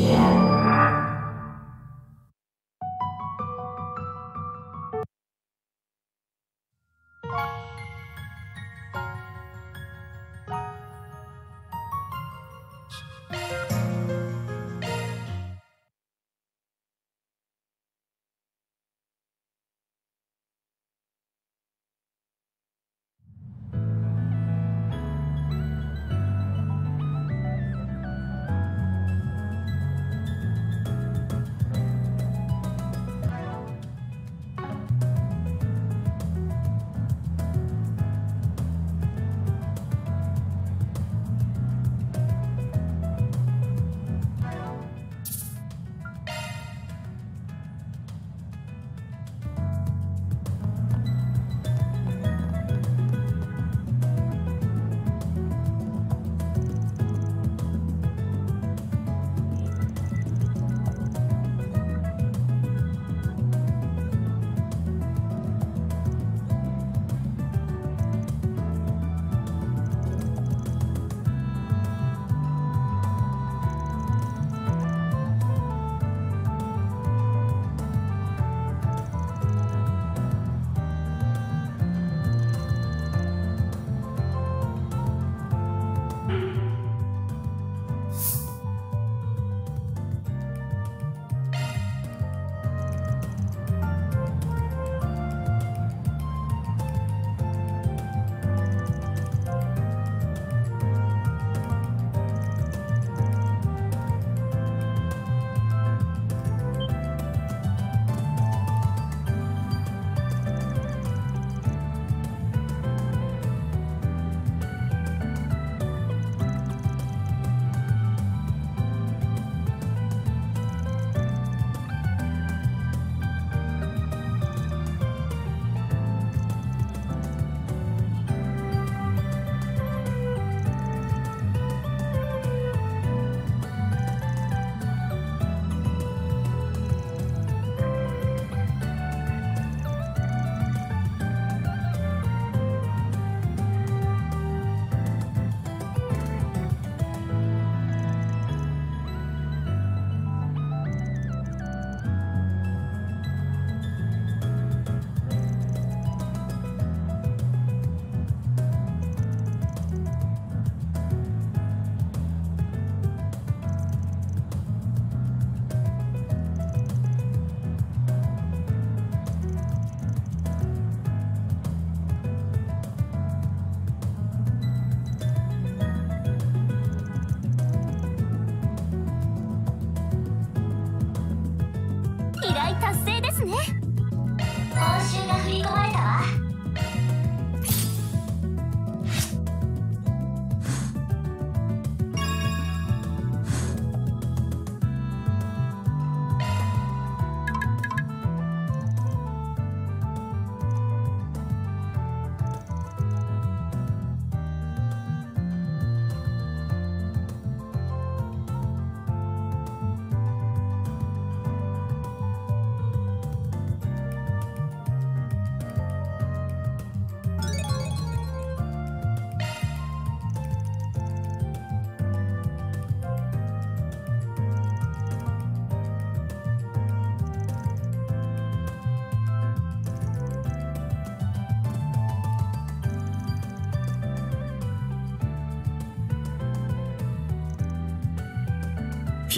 Yeah.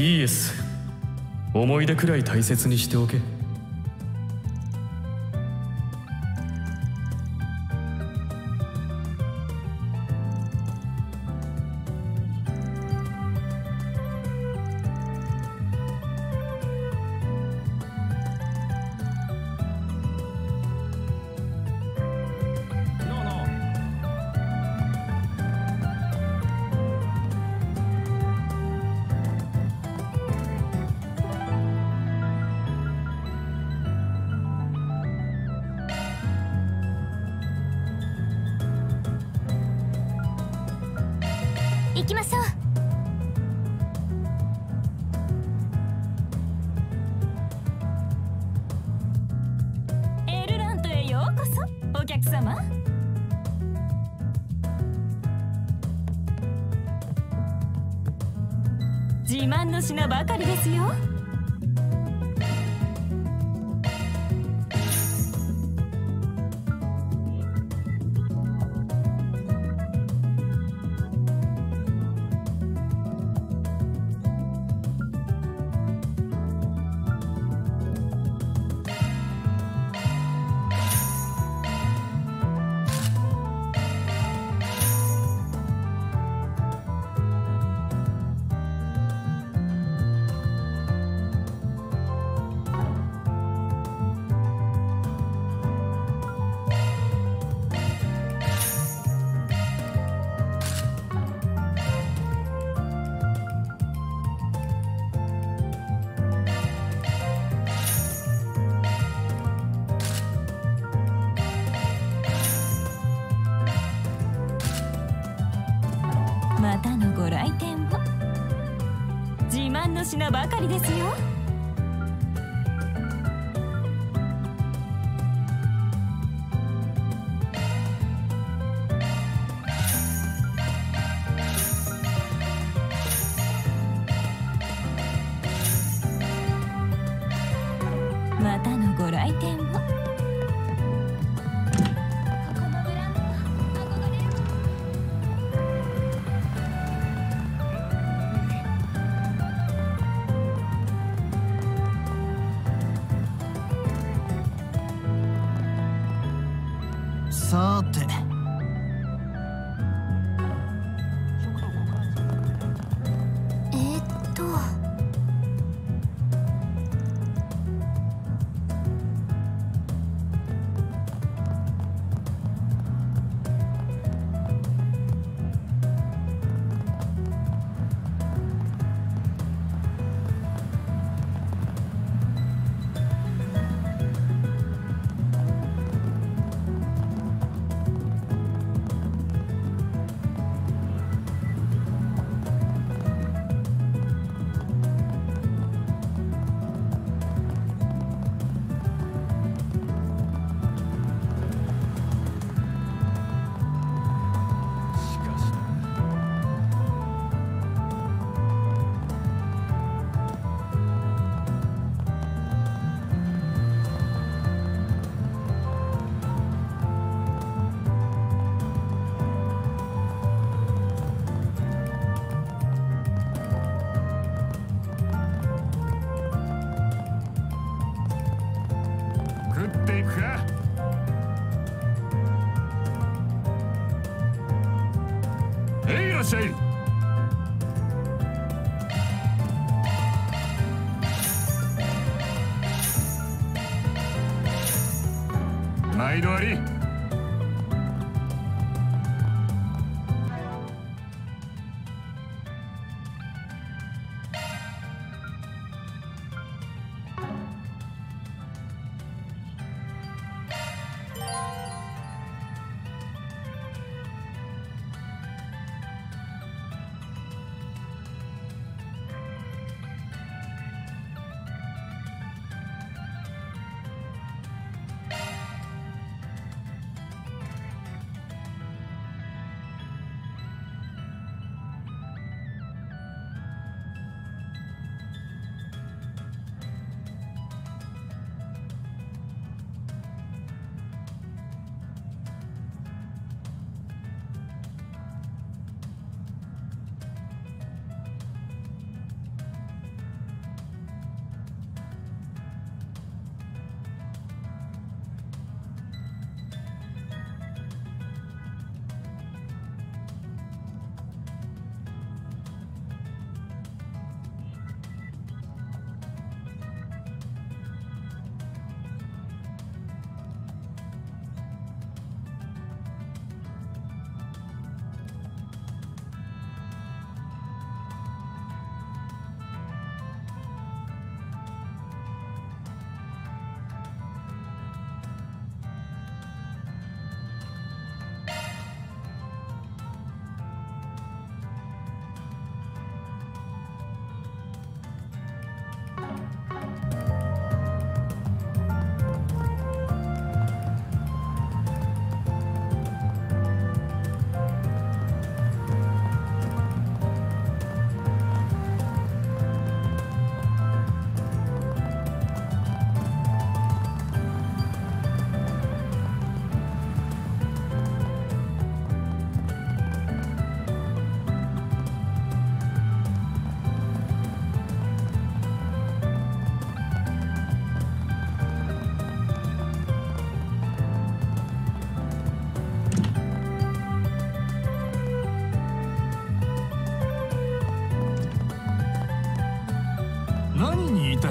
PS 思い出くらい大切にしておけ。さて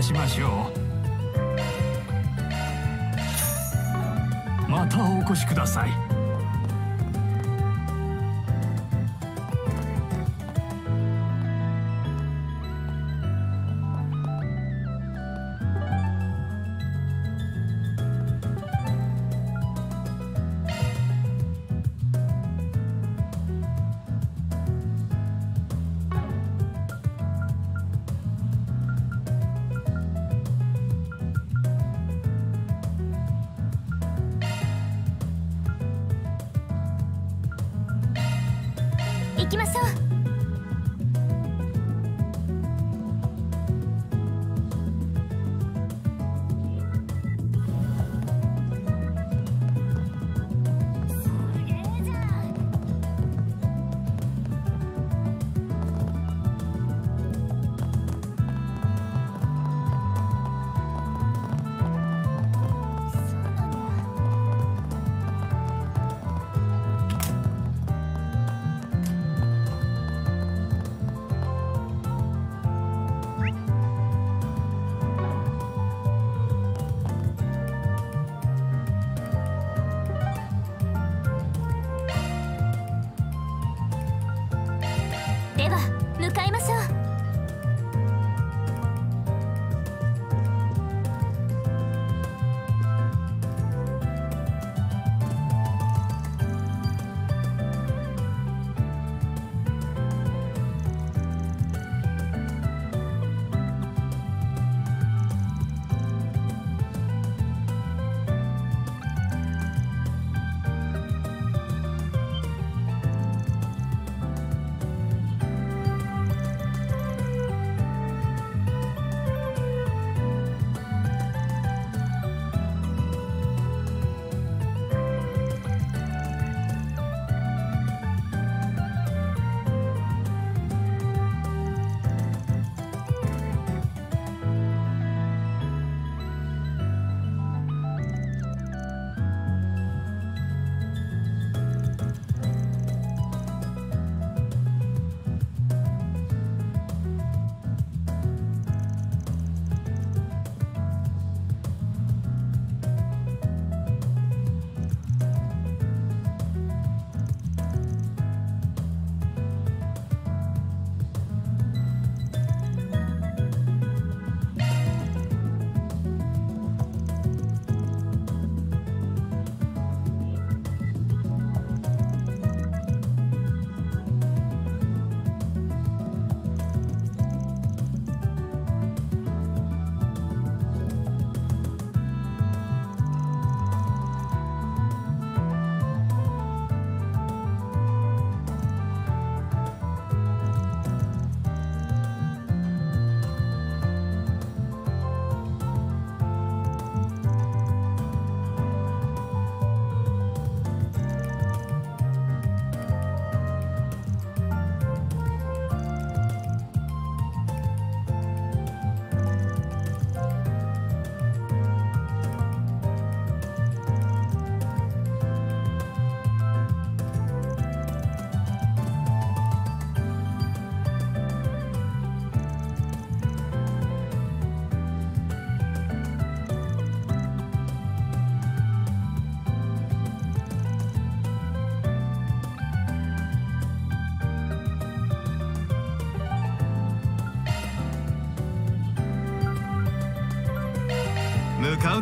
しましょう。またお越しください。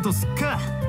買うとすっか？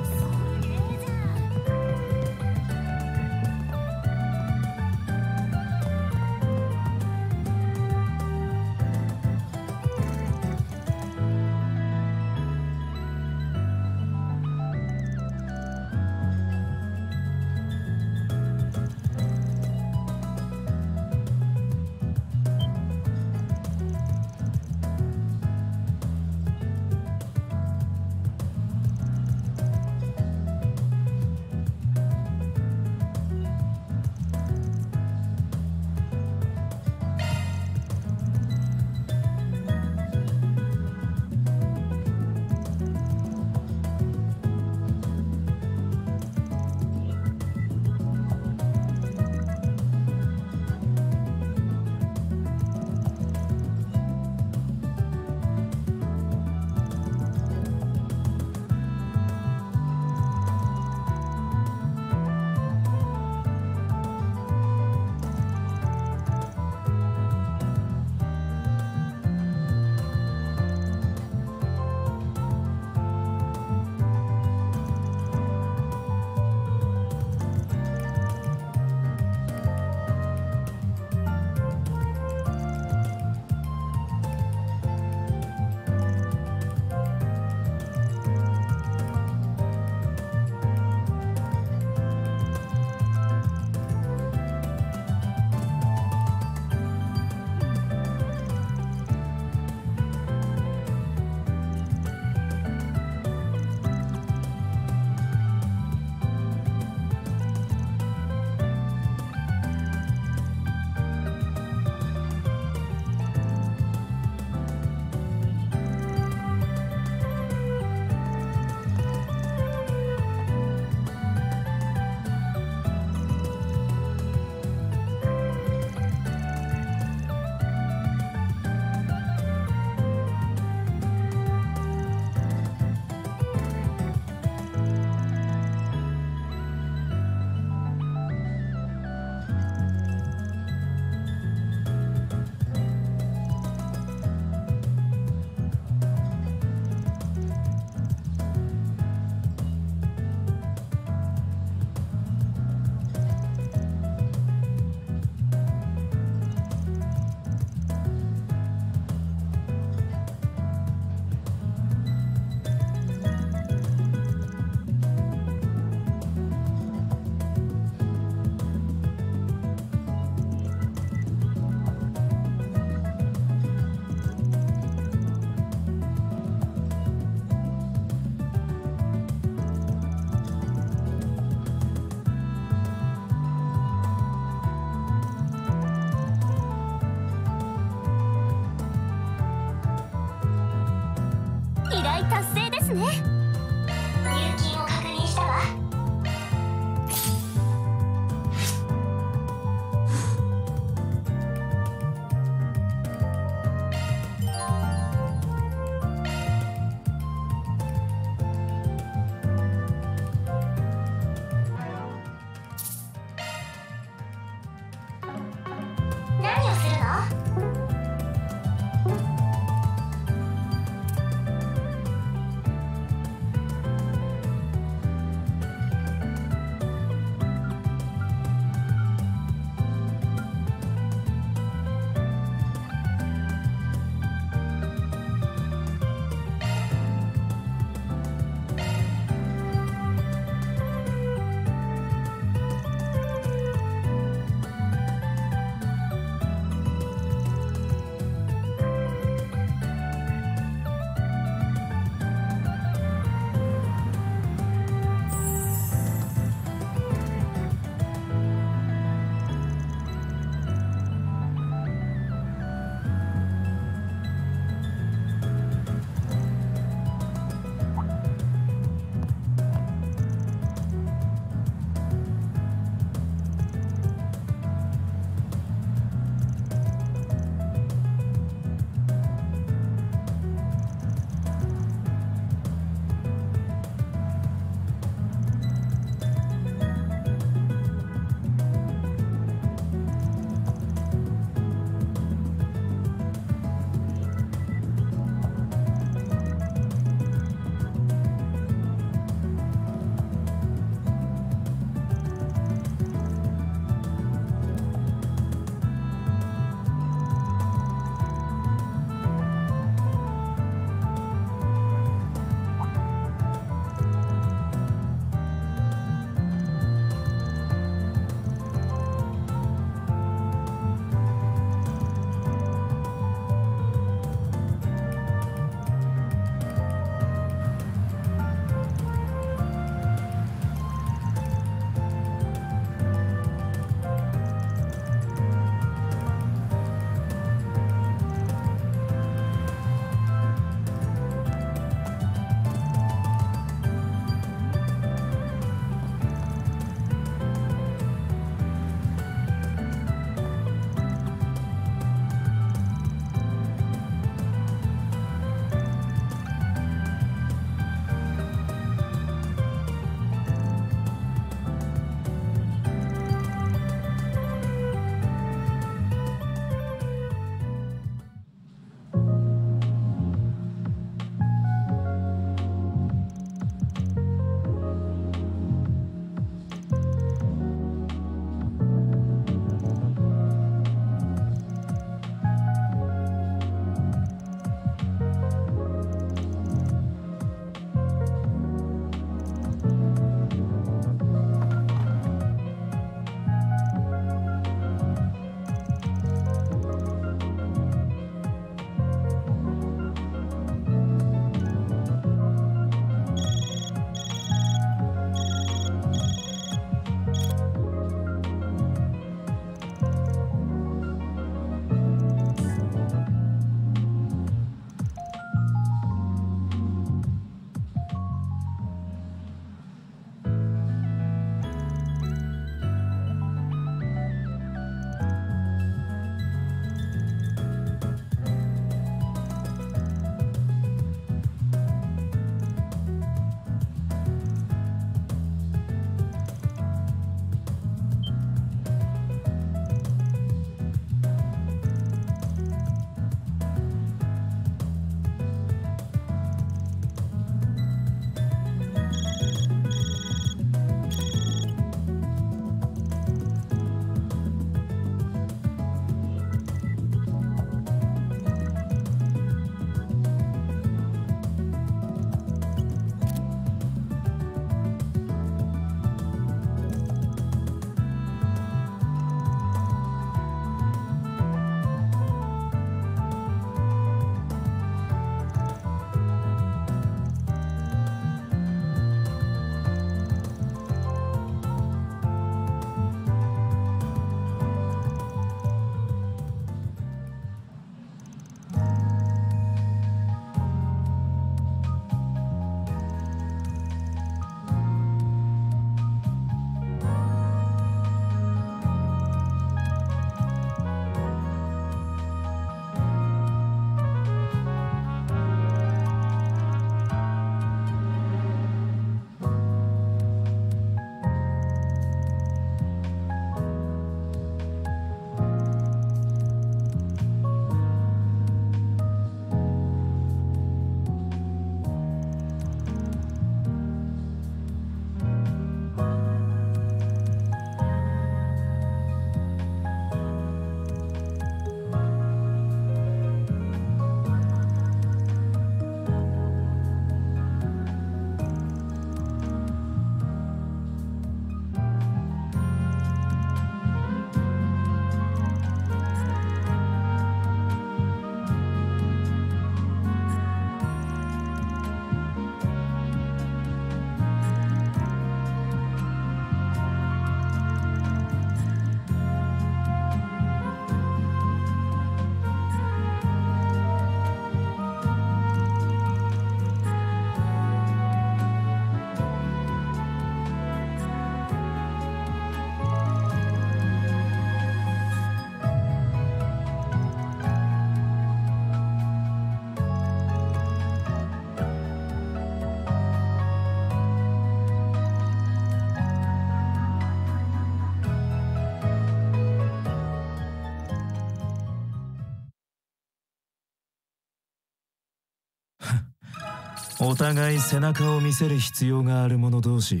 お互い背中を見せる必要がある者同士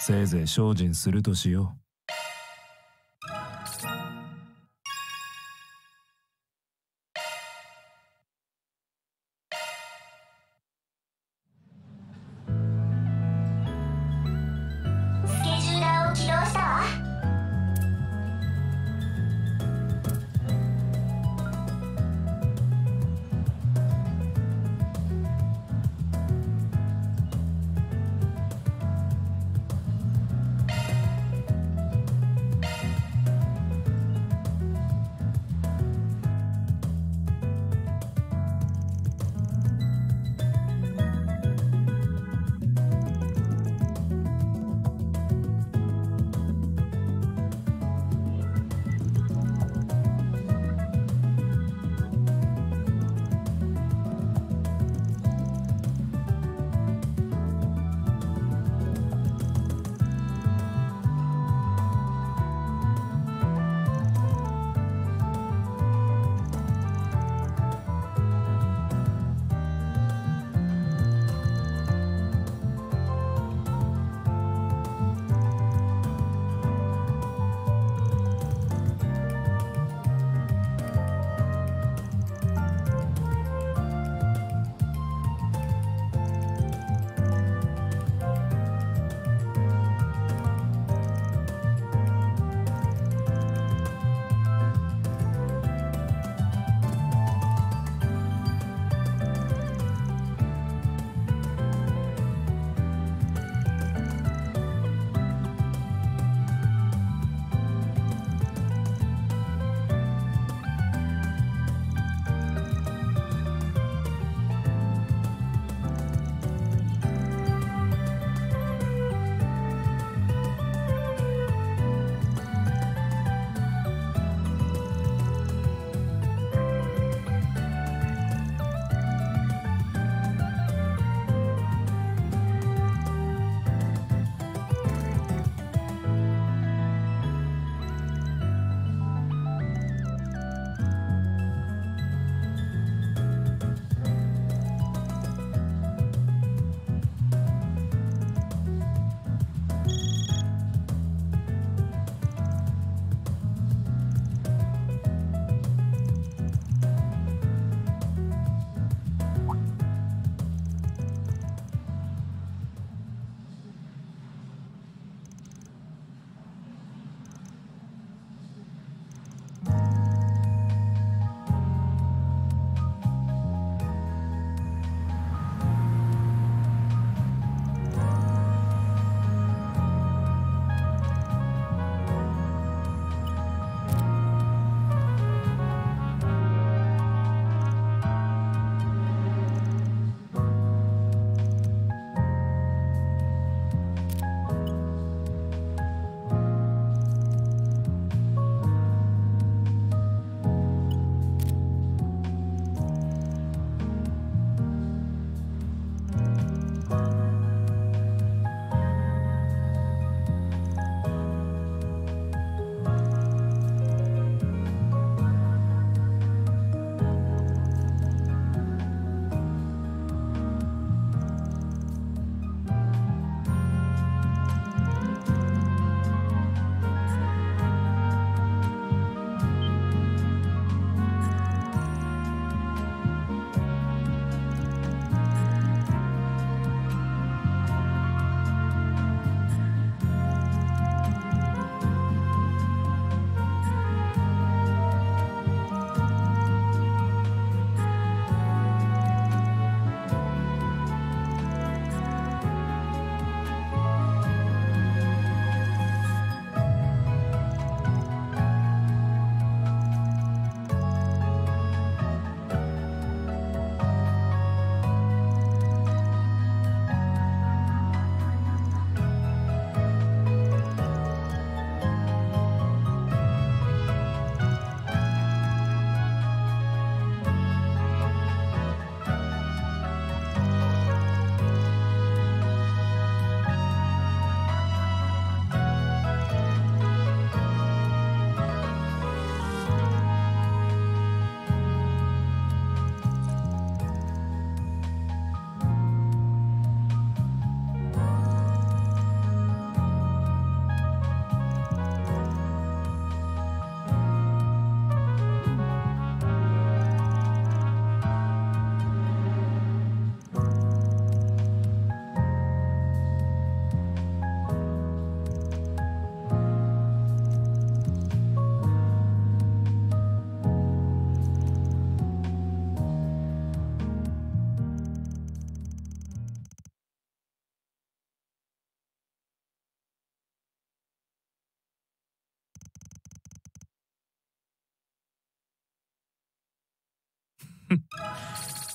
せいぜい精進するとしよう。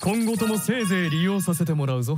今後ともせいぜい利用させてもらうぞ。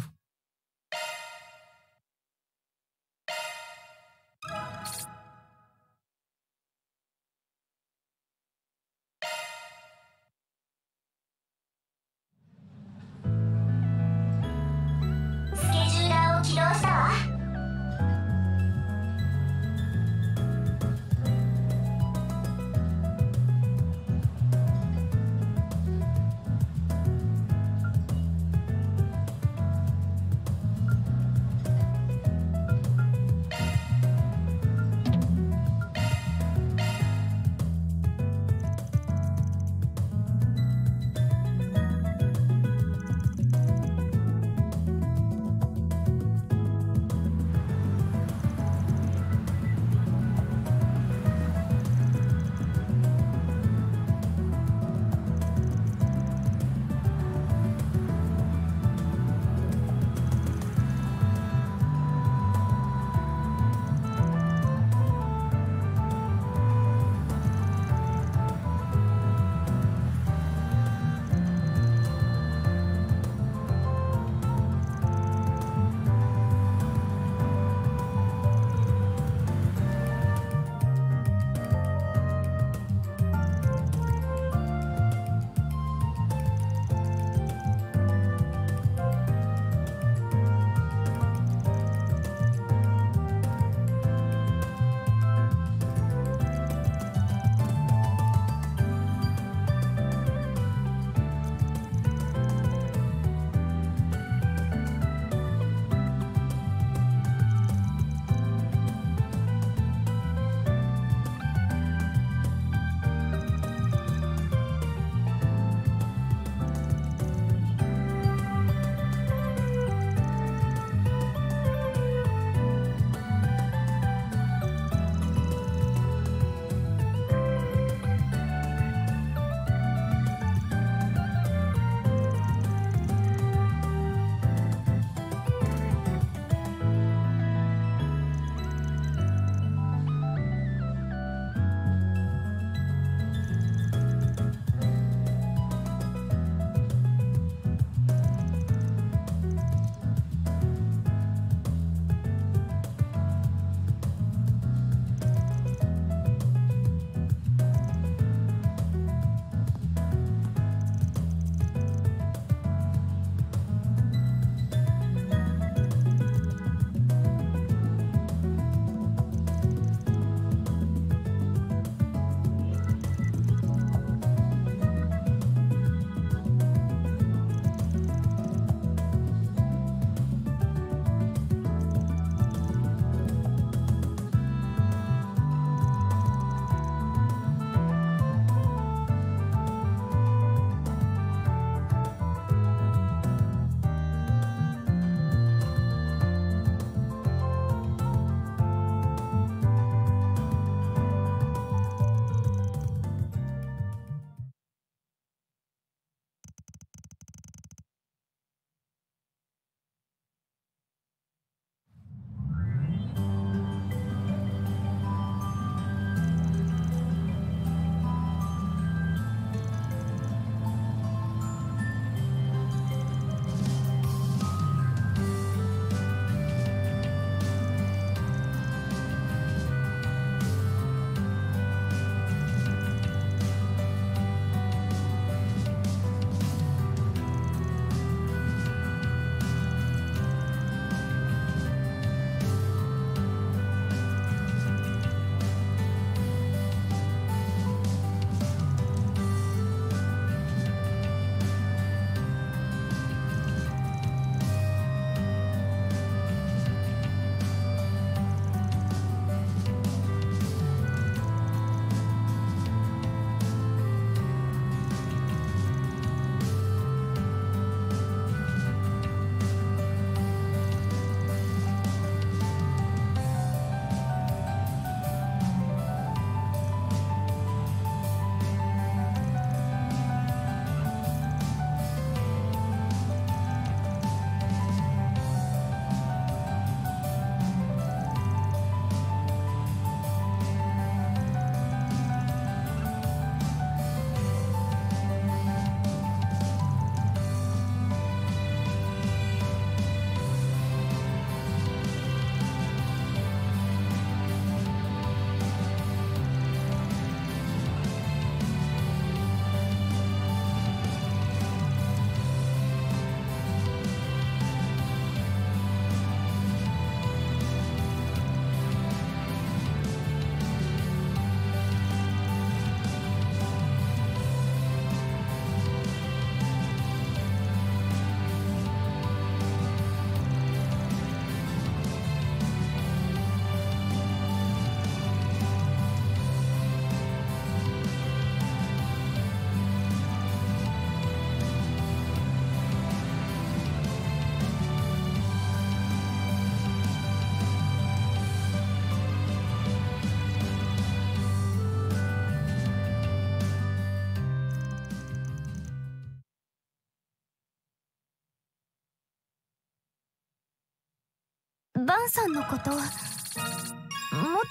ンさんのこともっ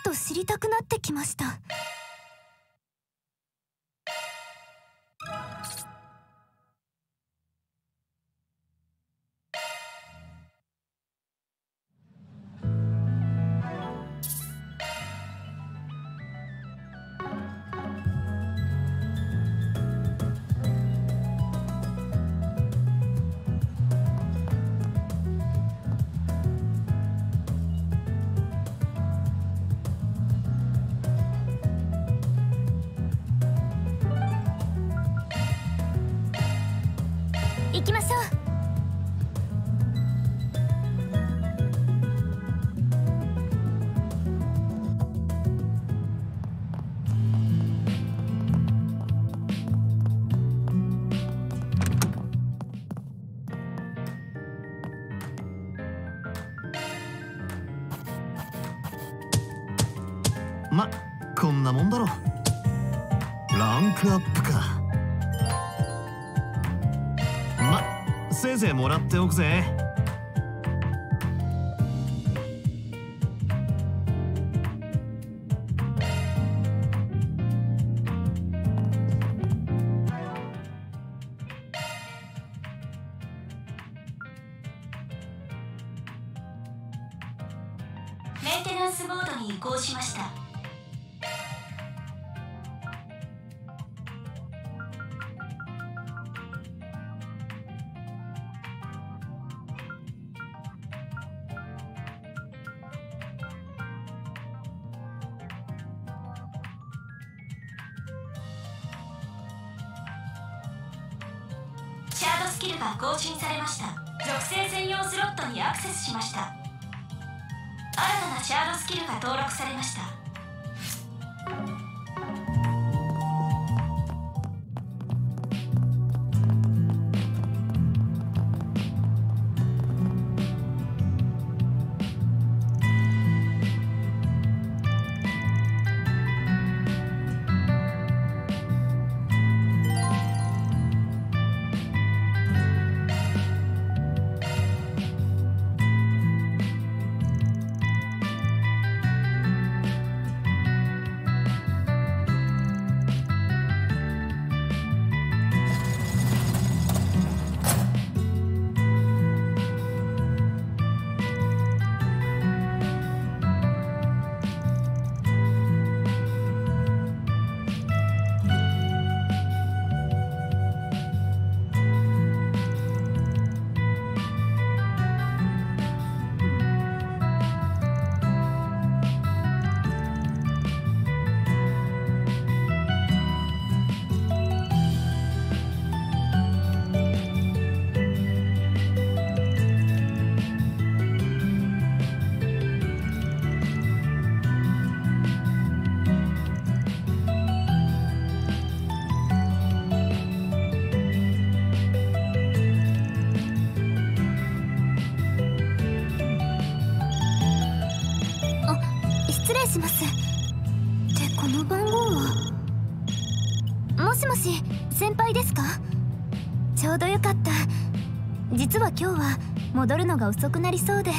と知りたくなってきました。ておくぜ。実は今日は戻るのが遅くなりそうで。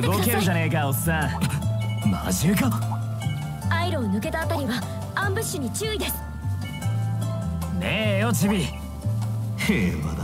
ください動けるじゃねえかおっさん。魔獣か。アイロを抜けたあたりはアンブッシュに注意です。ねえよチビ。平和だ。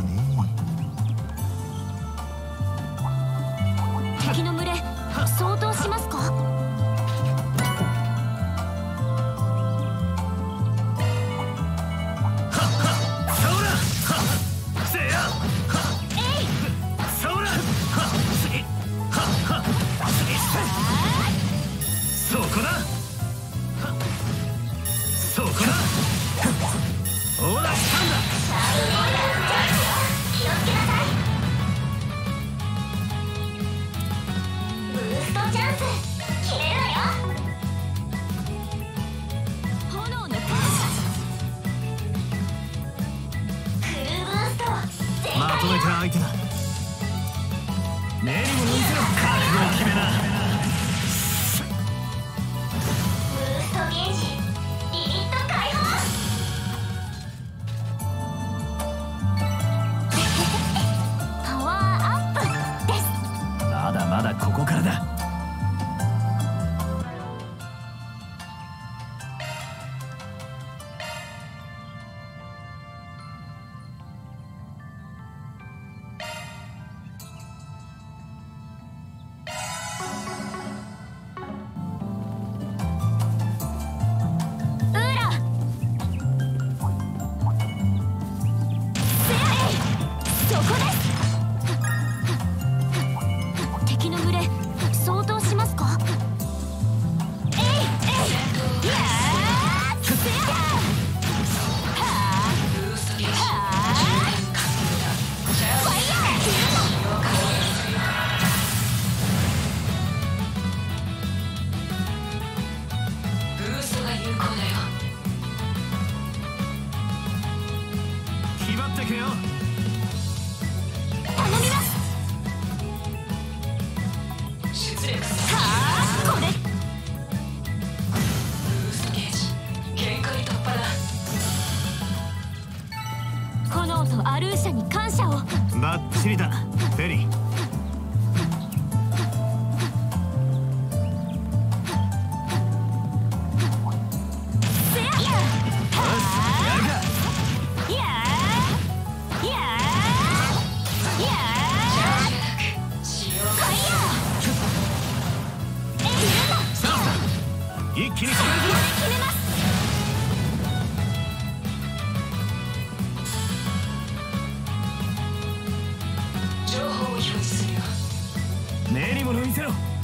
छ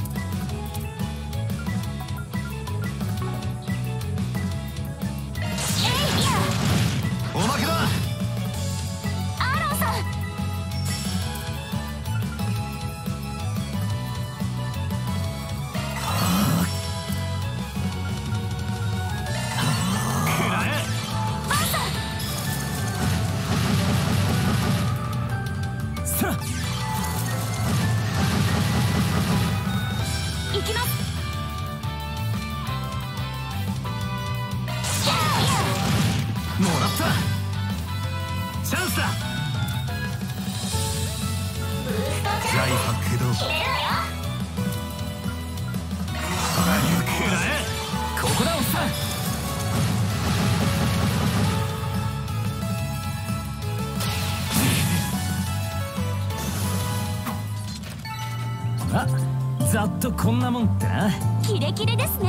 こんなもんってなキレキレですね。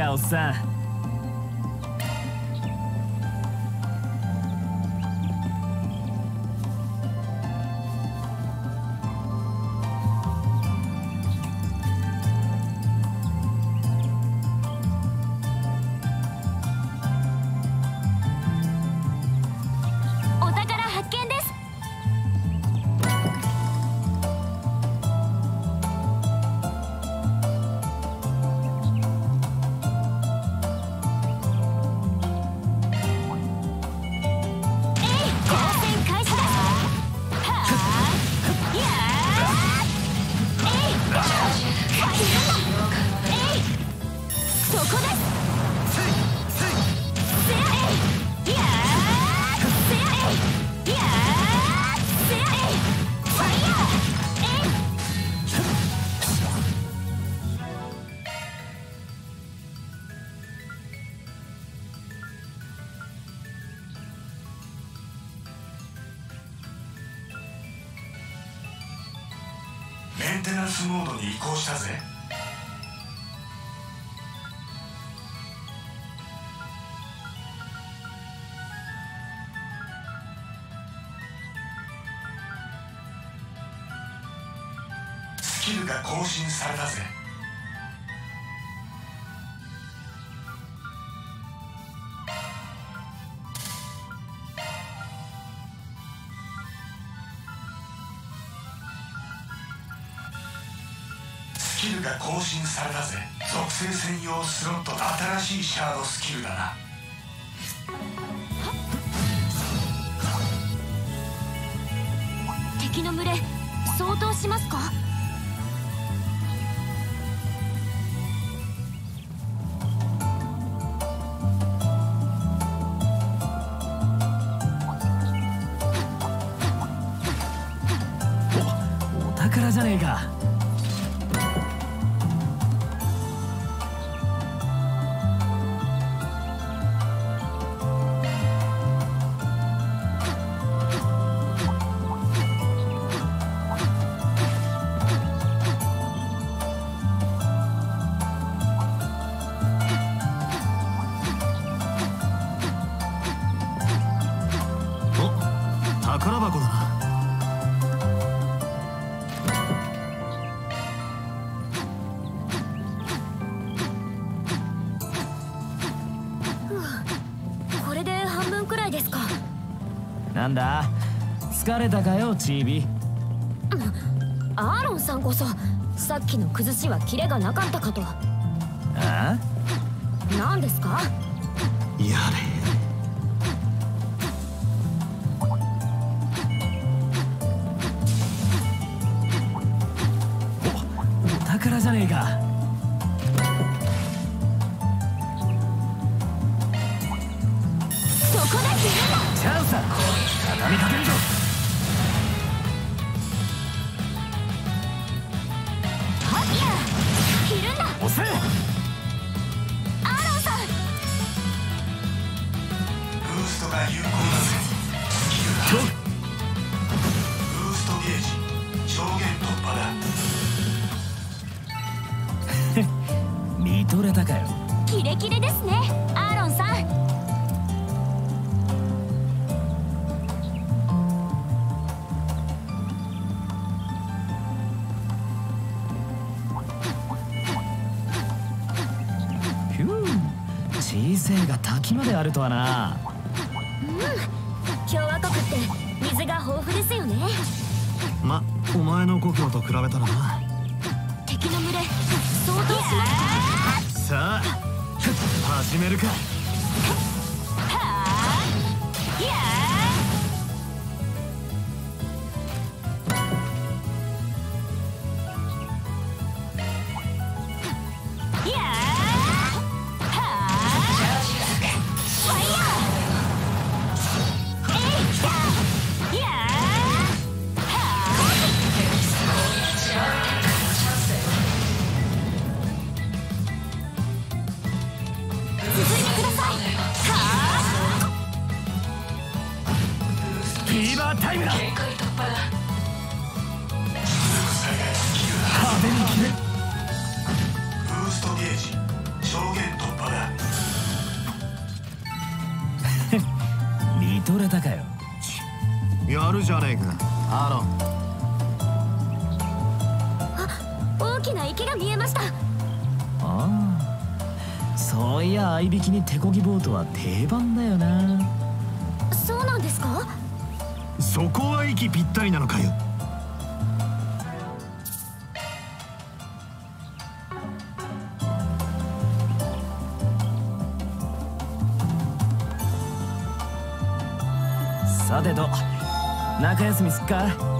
やお。キルが更新されたぜ。スキルが更新されたぜ。属性専用スロット新しいシャードスキルだな。敵の群れ相当しますか？れたかよチビアーロンさんこそさっきの崩しはキレがなかったかと。toda nada. に手漕ぎボートは定番だよな。そうなんですか？そこは息ぴったりなのかよ。さてと中休みすっか？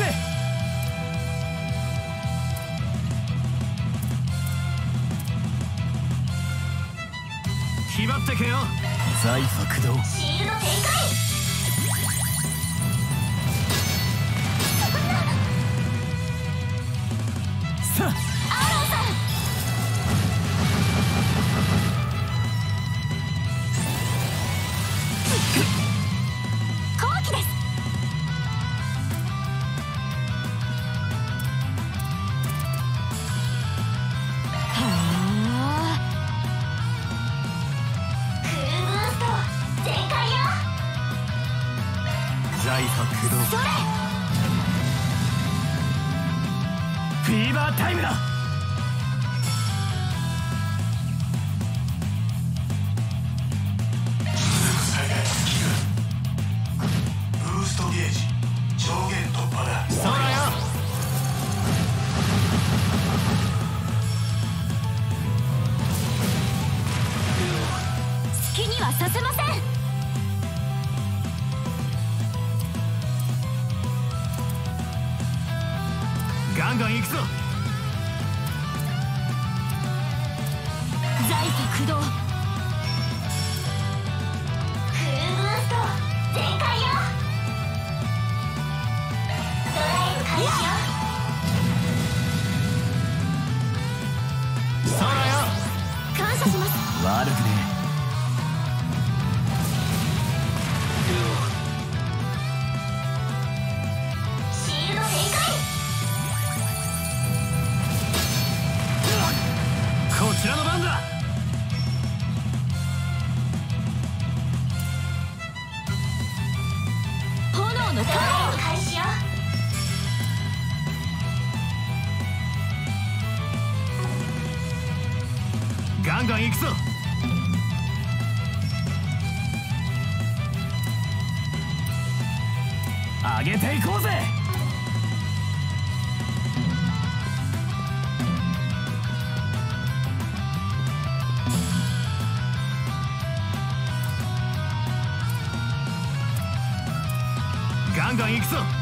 せ上げていこうぜ。ガンガン行くぞ。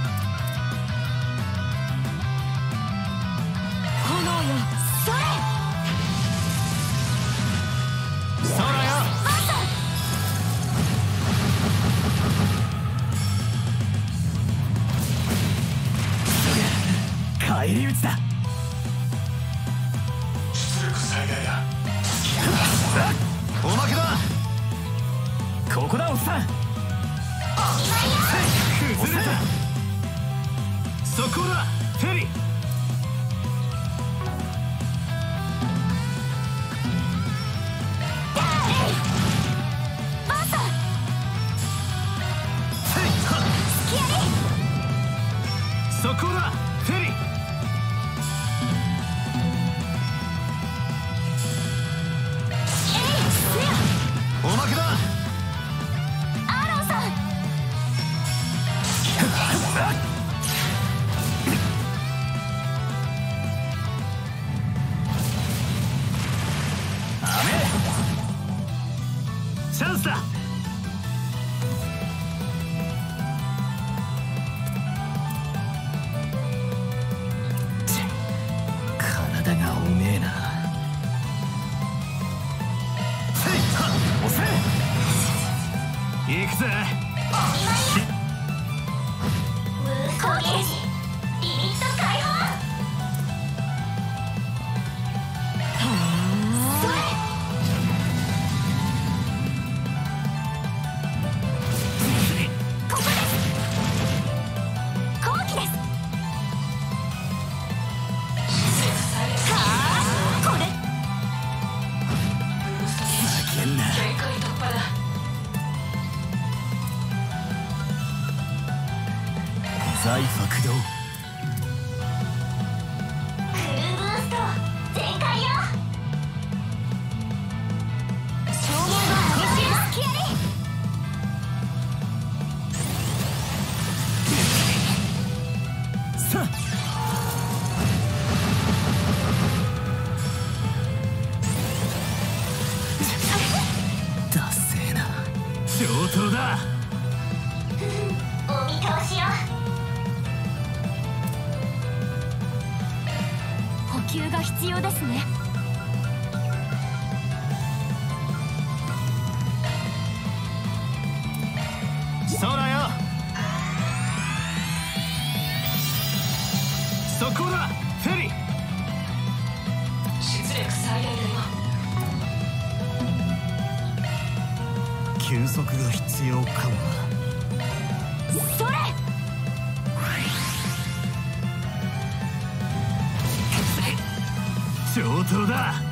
上等だ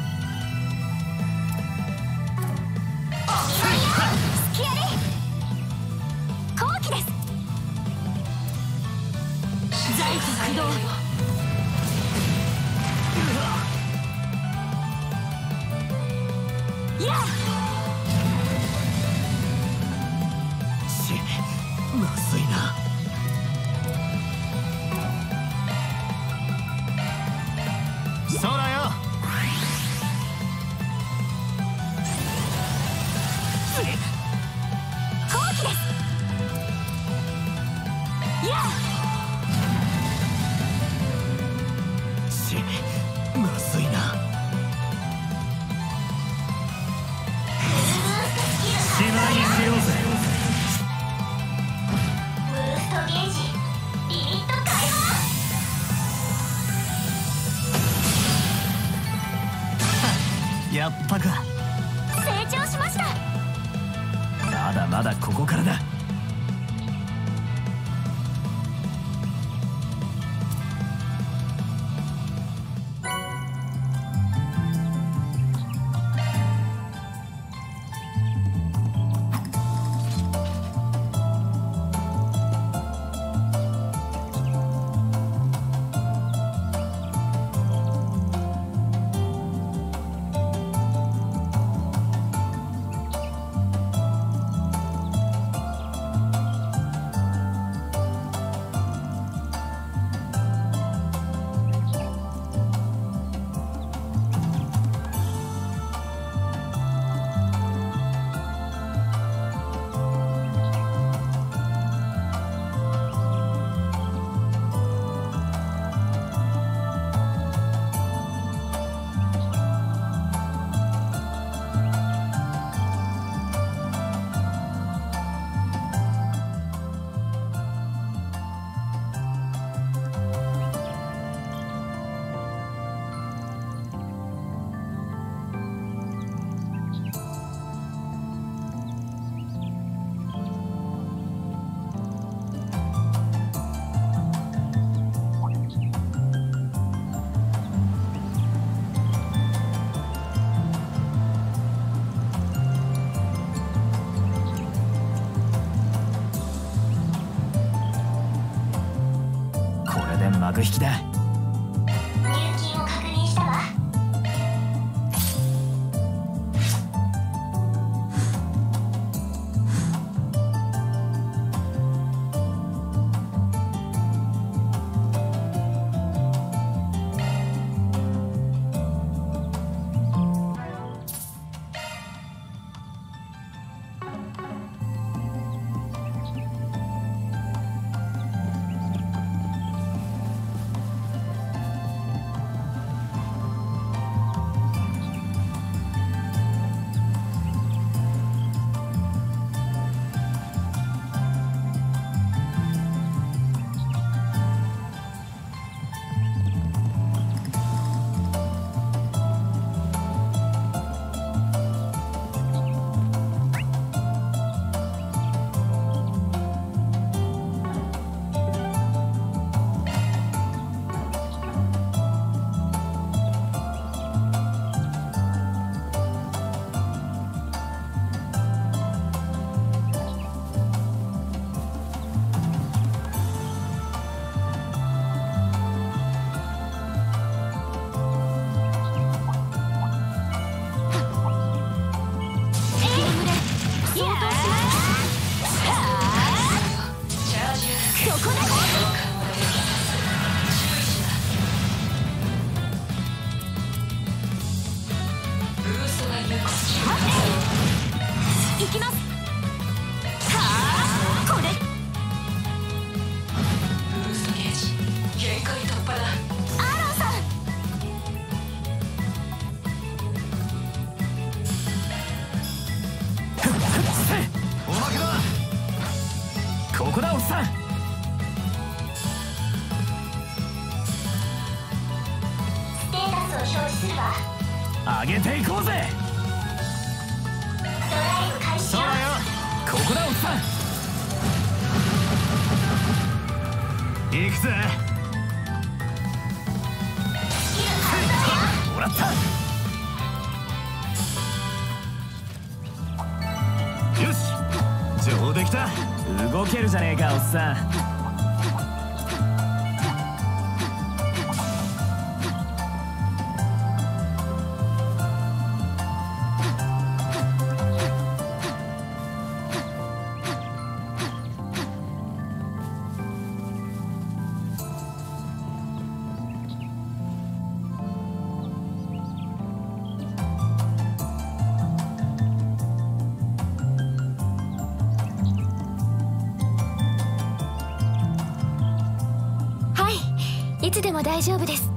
大丈夫です。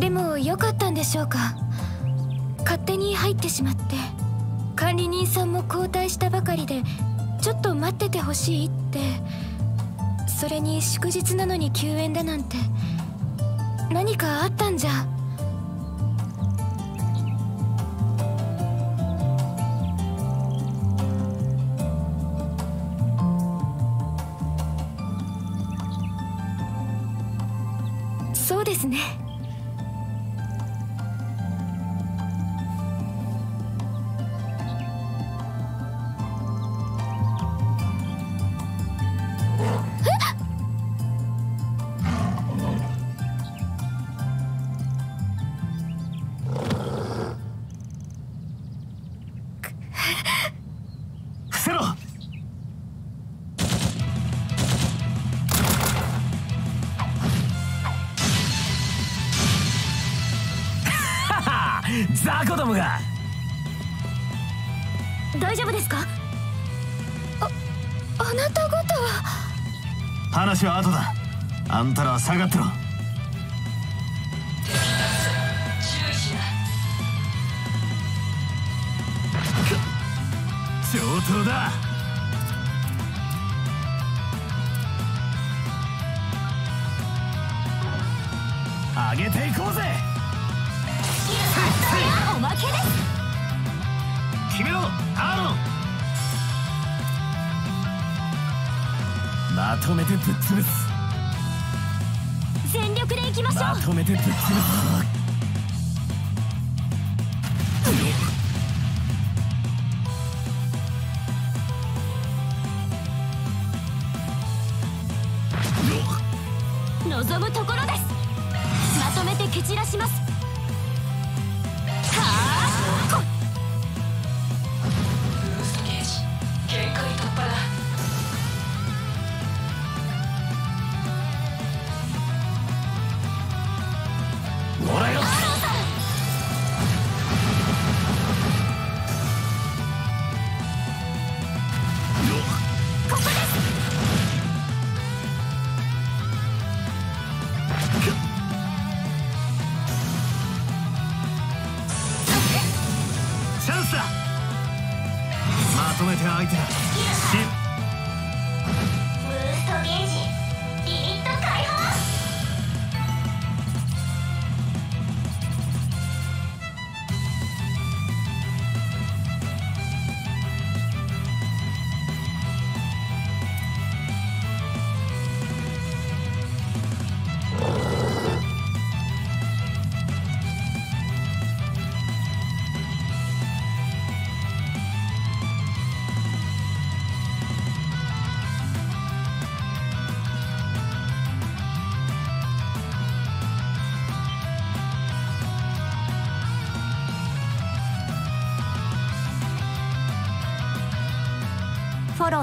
でも良かったんでしょうか？勝手に入ってしまって。管理人さんも交代したばかりでちょっと待っててほしいって。それに祝日なのに休園だなんて。何かあった雑魚どもが。大丈夫ですか？ああなた方は。話は後だ。あんたらは下がってろぶっ潰す。全力でいきましょう。まとめてぶっ潰す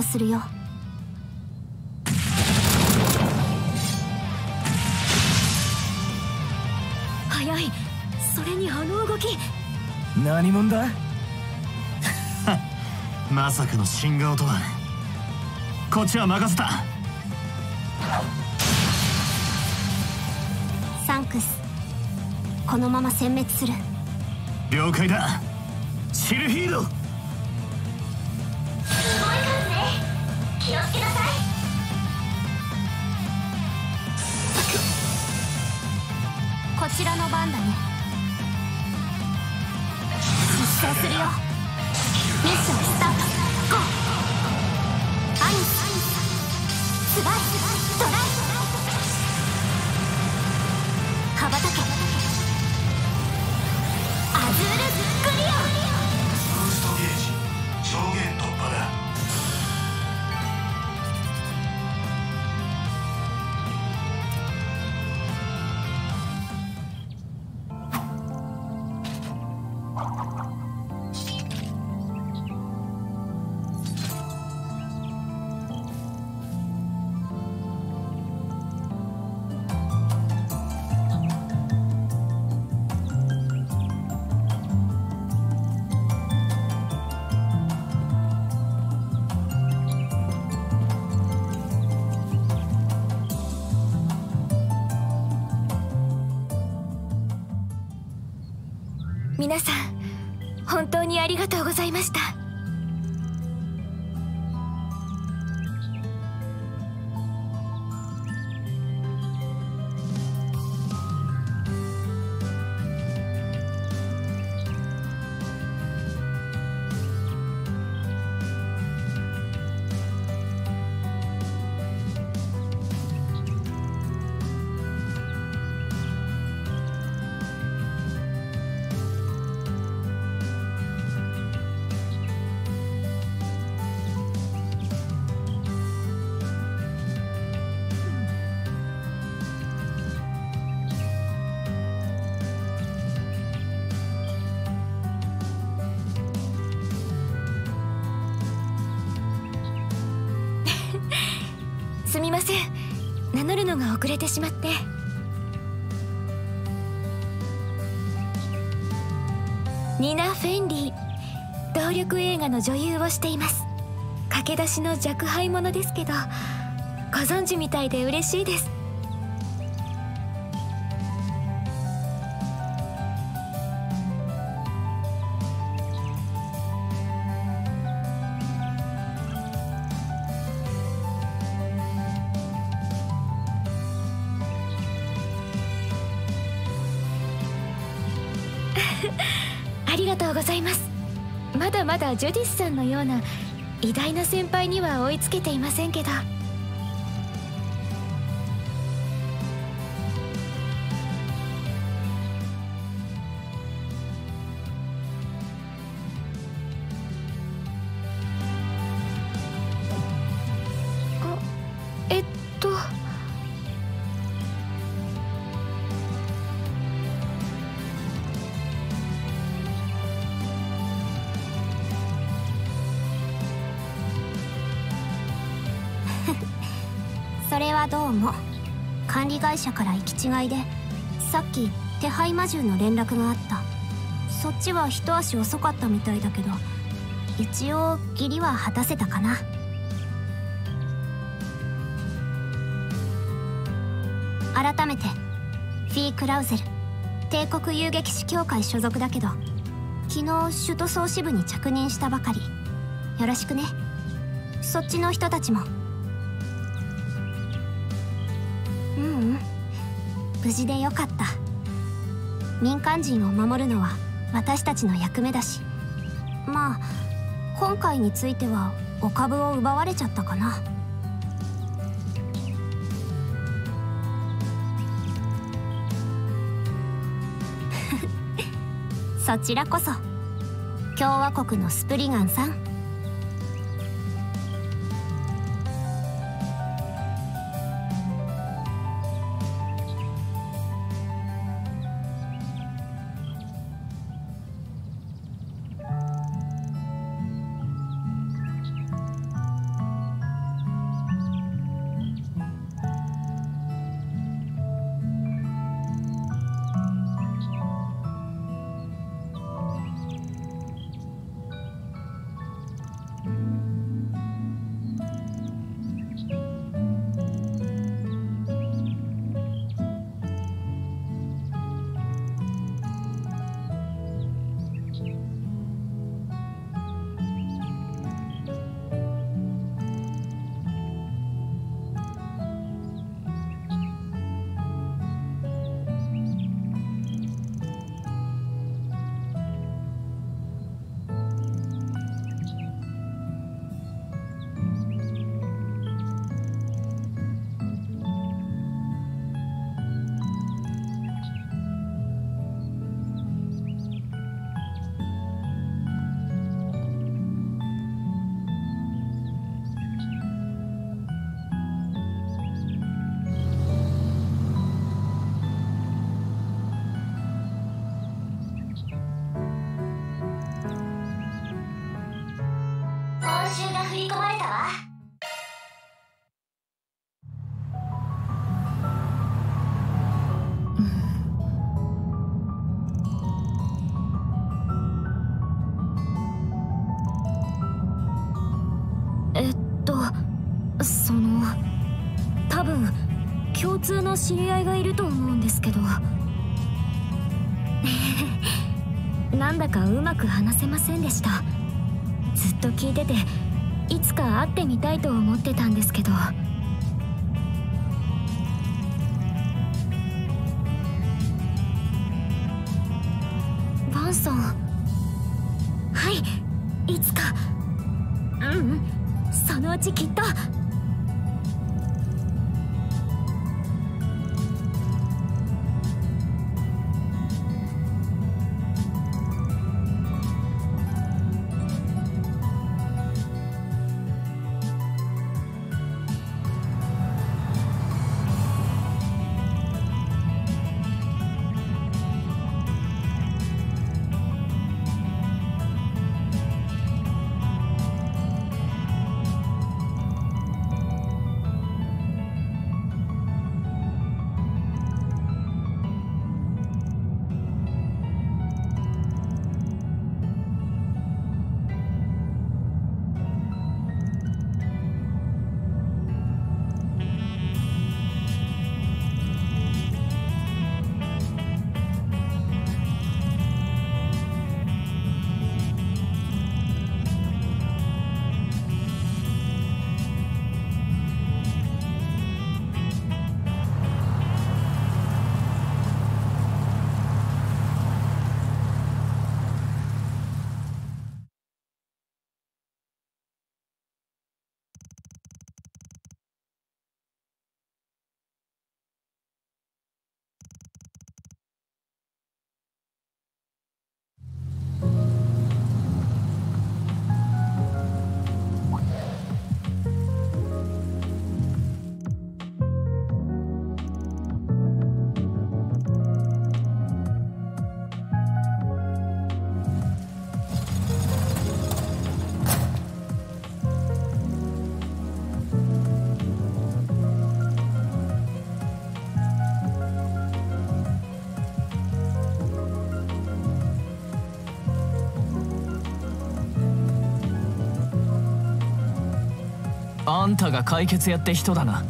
するよ。早い。それにあの動き。何者だ？まさかの新顔とは。こっちは任せた。サンクス。このまま殲滅する。了解だ。シルヒードこちらの番だね。実装するよ。ミッションスタート。ゴー。アニス。スバイトライしまって。ニナ・フェンリー動力映画の女優をしています。駆け出しの若輩者ですけどご存知みたいで嬉しいです。ジュディスさんのような偉大な先輩には追いつけていませんけど。管理会社から行き違いでさっき手配魔獣の連絡があった。そっちは一足遅かったみたいだけど一応義理は果たせたかな。改めてフィー・クラウゼル帝国遊撃士協会所属だけど昨日首都総支部に着任したばかり。よろしくね。そっちの人たちも。無事でよかった。民間人を守るのは私たちの役目だし。まあ今回についてはお株を奪われちゃったかな。そちらこそ。共和国のスプリガンさん。く話せませんでした。ずっと聞いてていつか会ってみたいと思ってたんですけど。あんたが解決やって人だな。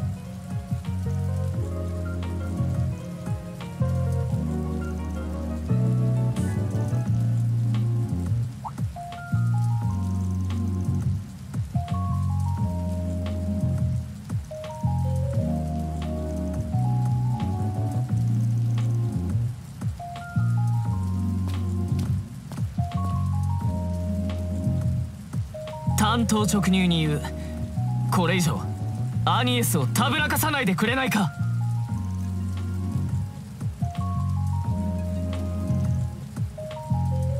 単刀直入に言う。これ以上アニエスをたぶらかさないでくれないか？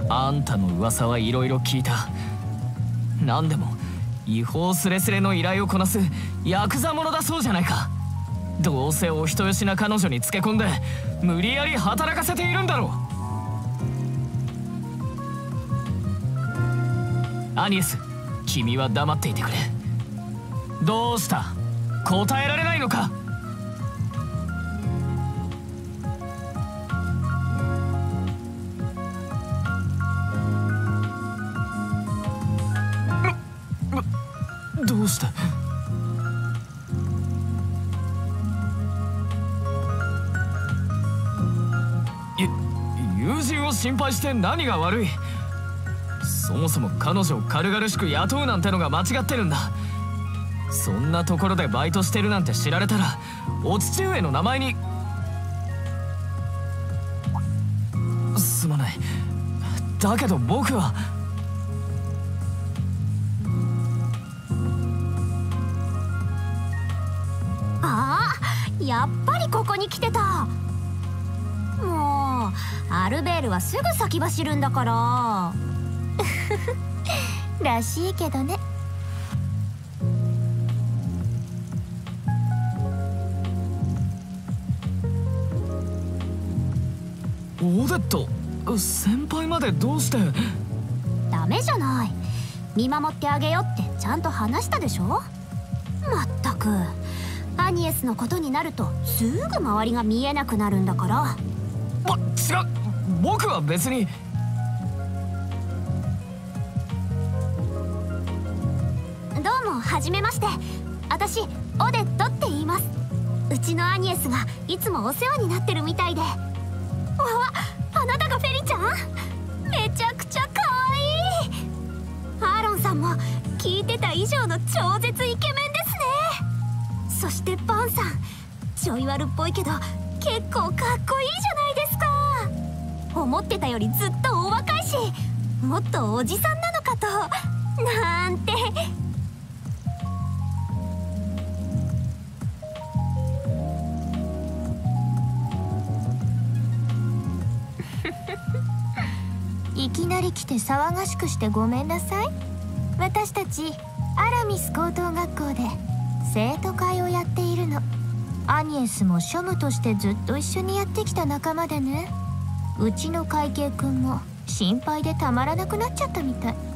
あんたの噂はいろいろ聞いた。何でも違法スレスレの依頼をこなすヤクザ者だそうじゃないか。どうせお人よしな彼女につけ込んで無理やり働かせているんだろう。アニエス君は黙っていてくれ。どうした？答えられないのか？どうして？友人を心配して何が悪い？そもそも彼女を軽々しく雇うなんてのが間違ってるんだ。そんなところでバイトしてるなんて知られたらお父上の名前に。すまない。だけど僕は。ああやっぱりここに来てた。もうアルベールはすぐ先走るんだから。らしいけどね。オーデット先輩までどうして？ダメじゃない。見守ってあげよってちゃんと話したでしょ？まったく。アニエスのことになるとすぐ周りが見えなくなるんだから。ま違う僕は別に。どうもはじめまして。私オデットって言います。うちのアニエスがいつもお世話になってるみたいで。わわあなたがフェリちゃんめちゃくちゃ可愛い。アーロンさんも聞いてた以上の超絶イケメンですね。そしてバンさんちょい悪っぽいけど結構かっこいいじゃないですか。思ってたよりずっとお若いし。もっとおじさんなのかと。なんて。来て騒がしくしてごめんなさい。私たちアラミス高等学校で生徒会をやっているの。アニエスも庶務としてずっと一緒にやってきた仲間でね。うちの会計くんも心配でたまらなくなっちゃったみたい。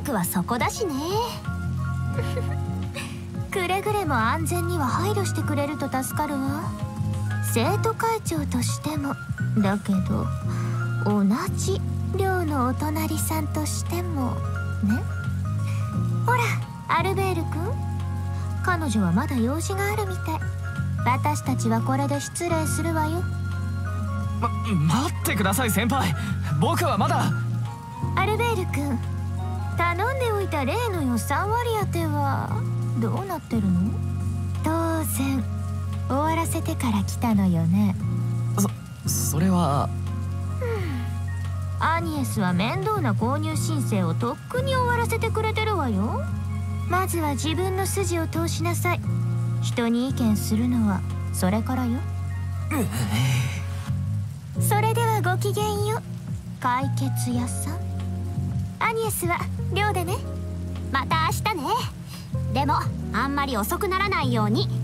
結局はそこだしね。くれぐれも安全には配慮してくれると助かるわ。生徒会長としても。だけど同じ寮のお隣さんとしても。ね。ほらアルベール君彼女はまだ用事があるみたい。私たちはこれで失礼するわよ。ま待ってください先輩。僕はまだ。アルベール君頼んでおいた例の予算割り当てはどうなってるの？当然終わらせてから来たのよね。そそれは。アニエスは面倒な購入申請をとっくに終わらせてくれてるわよ。まずは自分の筋を通しなさい。人に意見するのはそれからよ。それではごきげんよう。解決屋さんアニエスは寮でね。また明日ね。でもあんまり遅くならないように。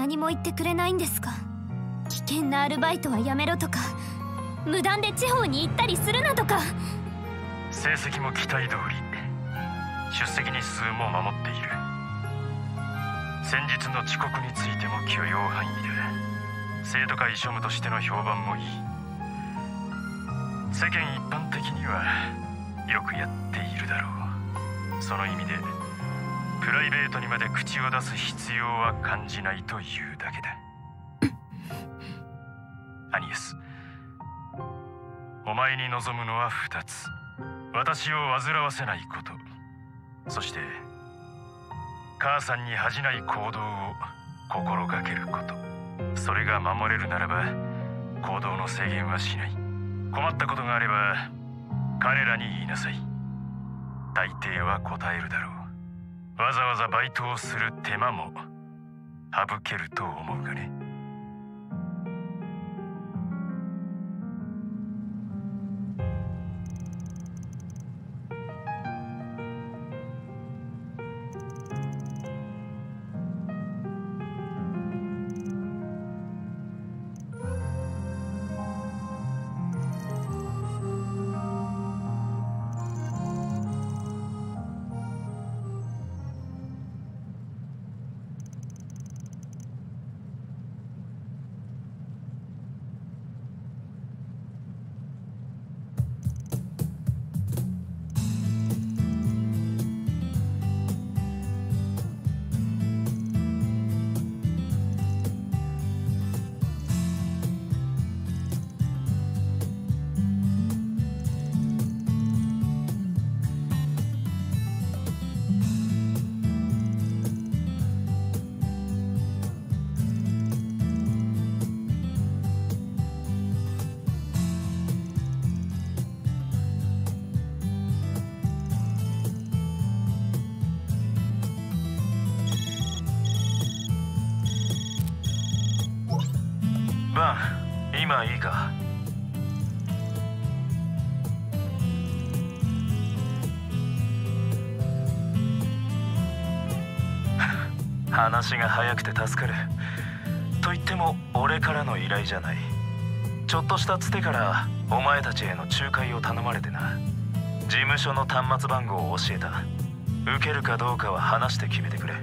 何も言ってくれないんですか？危険なアルバイトはやめろとか？無断で地方に行ったりするなとか？成績も期待通り出席日数も守っている。先日の遅刻についても許容範囲で。生徒会庶務としての評判もいい。世間一般的にはよくやっているだろう。その意味でプライベートにまで口を出す必要は感じないというだけだ。アニエス。お前に望むのは2つ。私を煩わせないこと。そして母さんに恥じない行動を心がけること。それが守れるならば行動の制限はしない。困ったことがあれば彼らに言いなさい。大抵は答えるだろうわざわざバイトをする手間も省けると思うがね。足が早くて助かる。と言っても俺からの依頼じゃない。ちょっとしたつてからお前たちへの仲介を頼まれてな。事務所の端末番号を教えた。受けるかどうかは話して決めてくれ。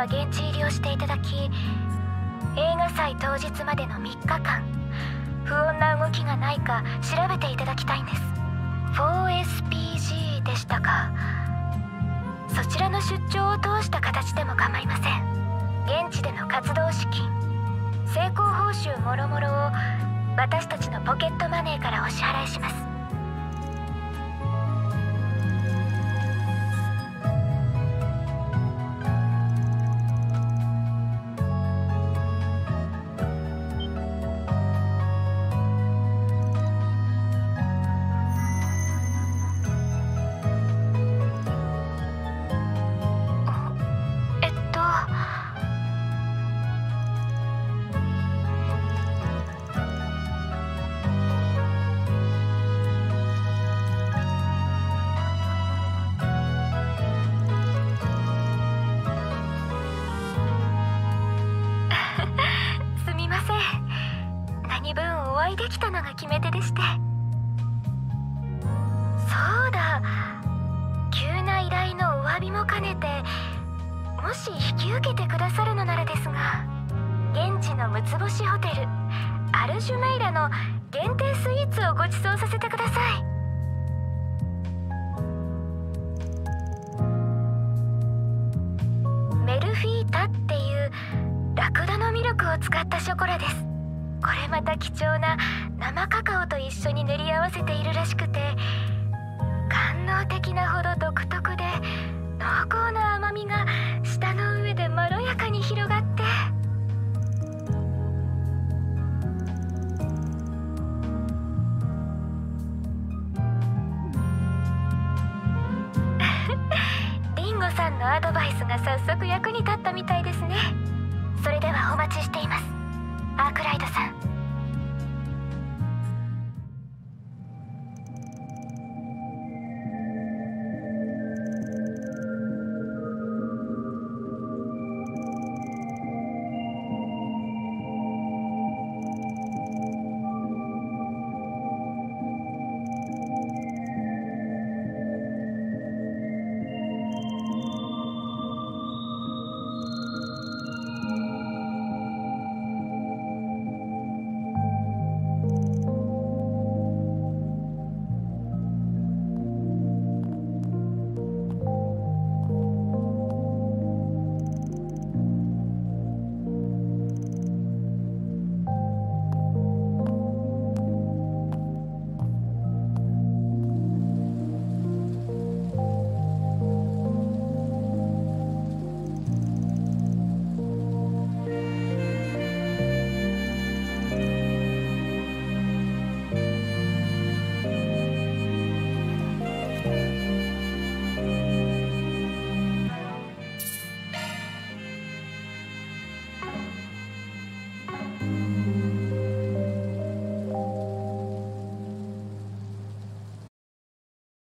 は現地入りをしていただき映画祭当日までの3日間不穏な動きがないか調べていただきたいんです。4SPG でしたか。そちらの出張を通した形でも構いません。現地での活動資金成功報酬もろもろを私たちのポケットマネーからお支払いします。